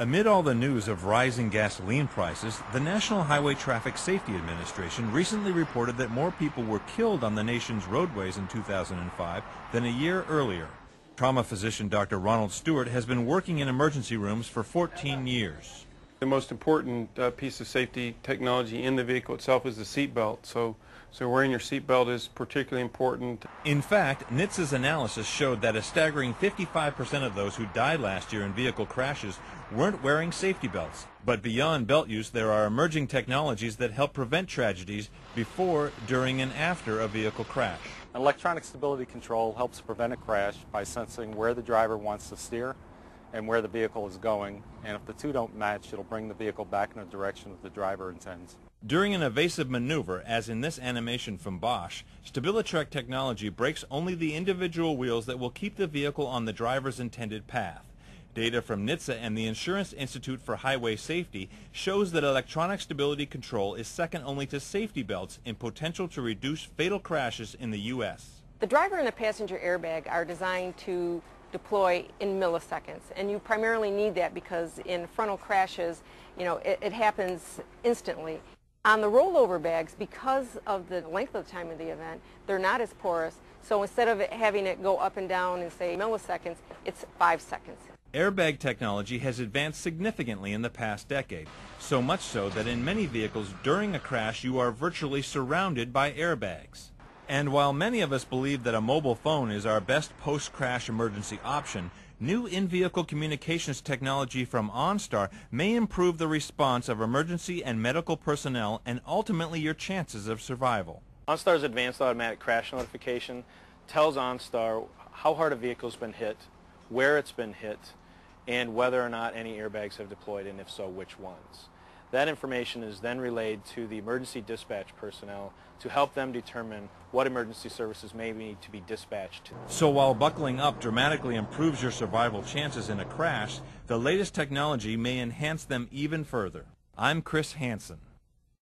Amid all the news of rising gasoline prices, the National Highway Traffic Safety Administration recently reported that more people were killed on the nation's roadways in 2005 than a year earlier. Trauma physician Dr. Ronald Stewart has been working in emergency rooms for 14 years. The most important uh, piece of safety technology in the vehicle itself is the seat belt. So, so wearing your seat belt is particularly important. In fact, NHTSA's analysis showed that a staggering 55% of those who died last year in vehicle crashes weren't wearing safety belts. But beyond belt use, there are emerging technologies that help prevent tragedies before, during, and after a vehicle crash. Electronic stability control helps prevent a crash by sensing where the driver wants to steer and where the vehicle is going. And if the two don't match, it'll bring the vehicle back in the direction that the driver intends. During an evasive maneuver, as in this animation from Bosch, StabiliTrak technology brakes only the individual wheels that will keep the vehicle on the driver's intended path. Data from NHTSA and the Insurance Institute for Highway Safety shows that electronic stability control is second only to safety belts in potential to reduce fatal crashes in the U.S. The driver and the passenger airbag are designed to deploy in milliseconds. And you primarily need that because in frontal crashes, you know, it, it, happens instantly. On the rollover bags, because of the length of time of the event, they're not as porous. So instead of having it go up and down in, say, milliseconds, it's five seconds. Airbag technology has advanced significantly in the past decade, so much so that in many vehicles during a crash you are virtually surrounded by airbags. And while many of us believe that a mobile phone is our best post-crash emergency option, new in-vehicle communications technology from OnStar may improve the response of emergency and medical personnel and ultimately your chances of survival. OnStar's advanced automatic crash notification tells OnStar how hard a vehicle's been hit, where it's been hit, and whether or not any airbags have deployed, and if so, which ones. That information is then relayed to the emergency dispatch personnel to help them determine what emergency services may need to be dispatched. So while buckling up dramatically improves your survival chances in a crash, the latest technology may enhance them even further. I'm Chris Hansen.